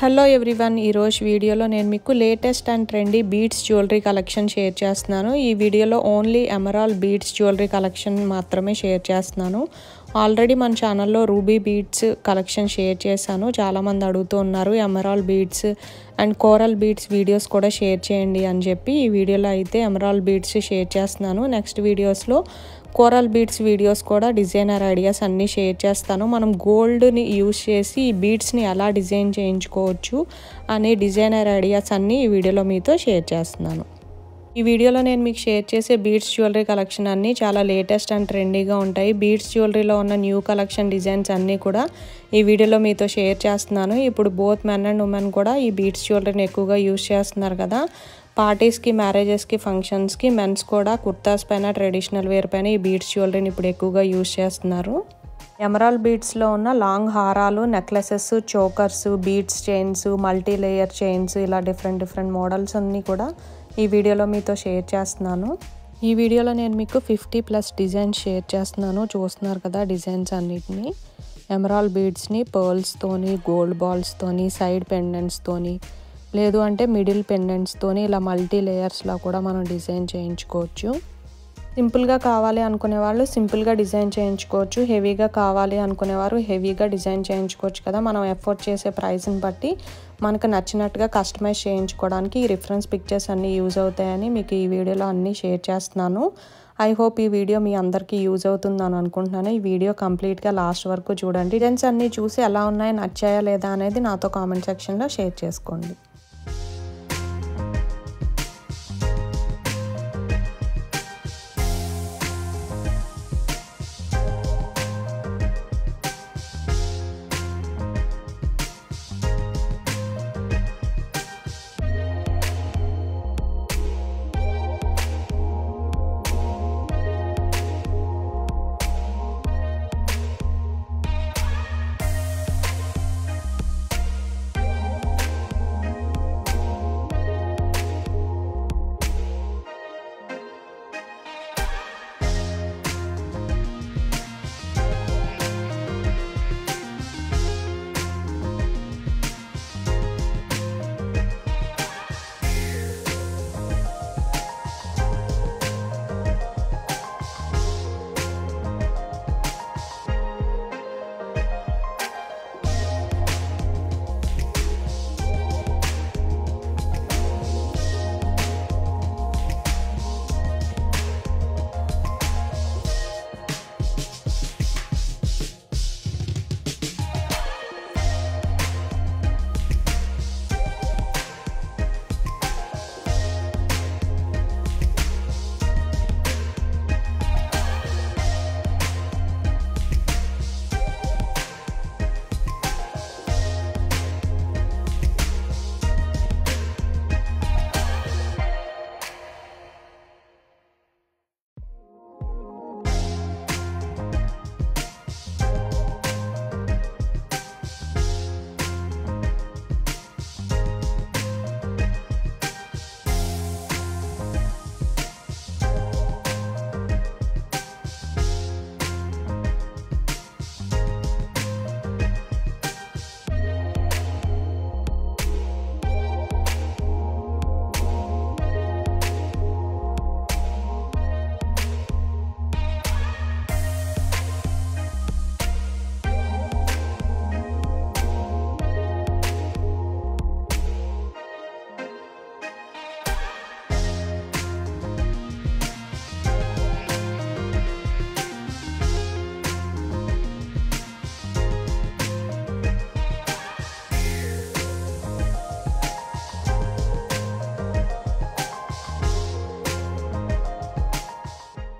Hello everyone ఈరోజు వీడియోలో నేను మీకు latest and trendy beads jewellery collection share చేస్తున్నాను. ఈ వీడియోలో only emerald beads jewellery collection మాత్రమే షేర్ చేస్తున్నాను. ఆల్రెడీ మన ఛానల్లో రూబీ బీడ్స్ కలెక్షన్ షేర్ చేశాను. చాలామంది అడుగుతూ ఉన్నారు emerald beads and coral beads videos కూడా షేర్ చేయండి అని చెప్పి ఈ వీడియోలో అయితే ఎమరాల్ బీడ్స్ షేర్ చేస్తున్నాను. నెక్స్ట్ వీడియోస్లో కోరల్ బీడ్స్ వీడియోస్ కూడా డిజైనర్ ఐడియాస్ అన్నీ షేర్ చేస్తాను. మనం గోల్డ్ని యూస్ చేసి ఈ బీడ్స్ని ఎలా డిజైన్ చేయించుకోవచ్చు అనే డిజైనర్ ఐడియాస్ అన్నీ ఈ వీడియోలో మీతో షేర్ చేస్తున్నాను. ఈ వీడియోలో నేను మీకు షేర్ చేసే బీడ్స్ జ్యువెలరీ కలెక్షన్ అన్నీ చాలా లేటెస్ట్ అండ్ ట్రెండీగా ఉంటాయి. బీడ్స్ జ్యువెలరీలో ఉన్న న్యూ కలెక్షన్ డిజైన్స్ అన్నీ కూడా ఈ వీడియోలో మీతో షేర్ చేస్తున్నాను. ఇప్పుడు బోత్ మెన్ అండ్ ఉమెన్ కూడా ఈ బీడ్స్ జ్యువెలరీని ఎక్కువగా యూజ్ చేస్తున్నారు కదా. పార్టీస్కి మ్యారేజెస్కి ఫంక్షన్స్కి మెన్స్ కూడా కుర్తాస్ పైన ట్రెడిషనల్ వేర్ పైన ఈ బీడ్స్ జ్యువెలరీని ఇప్పుడు ఎక్కువగా యూస్ చేస్తున్నారు. ఎమరాల్ బీడ్స్లో ఉన్న లాంగ్ హారాలు necklaces chokers beads chains multi layer chains ఇలా డిఫరెంట్ డిఫరెంట్ మోడల్స్ అన్నీ కూడా ఈ వీడియోలో మీతో షేర్ చేస్తున్నాను. ఈ వీడియోలో నేను మీకు ఫిఫ్టీ ప్లస్ డిజైన్స్ షేర్ చేస్తున్నాను. చూస్తున్నారు కదా డిజైన్స్ అన్నిటినీ. ఎమరాల్ బీడ్స్ని పర్ల్స్తోని గోల్డ్ బాల్స్తోని సైడ్ పెండెంట్స్తోని లేదు అంటే మిడిల్ పెండెంట్స్తోని ఇలా మల్టీ లేయర్స్లో కూడా మనం డిజైన్ చేయించుకోవచ్చు. సింపుల్గా కావాలి అనుకునే వాళ్ళు సింపుల్గా డిజైన్ చేయించుకోవచ్చు. హెవీగా కావాలి అనుకునేవారు హెవీగా డిజైన్ చేయించుకోవచ్చు కదా. మనం ఎఫోర్డ్ చేసే ప్రైస్ని బట్టి మనకు నచ్చినట్టుగా కస్టమైజ్ చేయించుకోవడానికి ఈ రిఫరెన్స్ పిక్చర్స్ అన్నీ యూజ్ అవుతాయని మీకు ఈ వీడియోలో అన్నీ షేర్ చేస్తున్నాను. ఐ హోప్ ఈ వీడియో మీ అందరికీ యూజ్ అవుతుందని అనుకుంటున్నాను. ఈ వీడియో కంప్లీట్గా లాస్ట్ వరకు చూడండి. డిజైన్స్ అన్నీ చూసి ఎలా ఉన్నాయో నచ్చాయా లేదా అనేది నాతో కామెంట్ సెక్షన్లో షేర్ చేసుకోండి.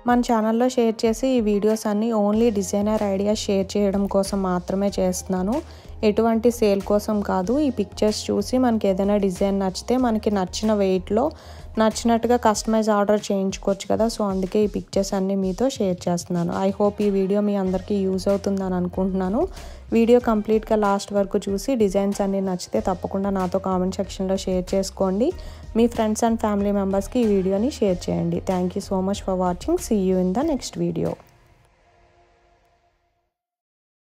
మన ఛానల్లో షేర్ చేసి ఈ వీడియోస్ అన్నీ ఓన్లీ డిజైనర్ ఐడియాస్ షేర్ చేయడం కోసం మాత్రమే చేస్తున్నాను. ఎటువంటి సేల్ కోసం కాదు. ఈ పిక్చర్స్ చూసి మనకి ఏదైనా డిజైన్ నచ్చితే మనకి నచ్చిన వెయిట్లో నచ్చినట్టుగా కస్టమైజ్ ఆర్డర్ చేయించుకోవచ్చు కదా. సో అందుకే ఈ పిక్చర్స్ అన్నీ మీతో షేర్ చేస్తున్నాను. ఐ హోప్ ఈ వీడియో మీ అందరికీ యూజ్ అవుతుందని అనుకుంటున్నాను. వీడియో కంప్లీట్గా లాస్ట్ వరకు చూసి డిజైన్స్ అన్నీ నచ్చితే తప్పకుండా నాతో కామెంట్ సెక్షన్లో షేర్ చేసుకోండి. మీ ఫ్రెండ్స్ అండ్ ఫ్యామిలీ మెంబర్స్కి ఈ వీడియోని షేర్ చేయండి. Thank you so much for watching. See you in the next video.